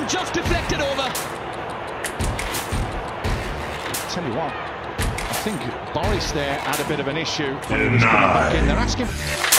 and just deflected over. Tell you what, I think Boris there had a bit of an issue when he was coming back in. They're asking.